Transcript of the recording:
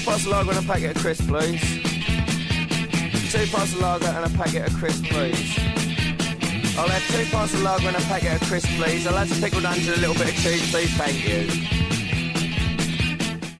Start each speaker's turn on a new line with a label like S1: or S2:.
S1: two parts of lager and a packet of crisps, please. Two parts of lager and a packet of crisps, please. I'll have two parts of lager and a packet of crisps, please. I'll have some pickled onions and a little bit of cheese, please. Thank you.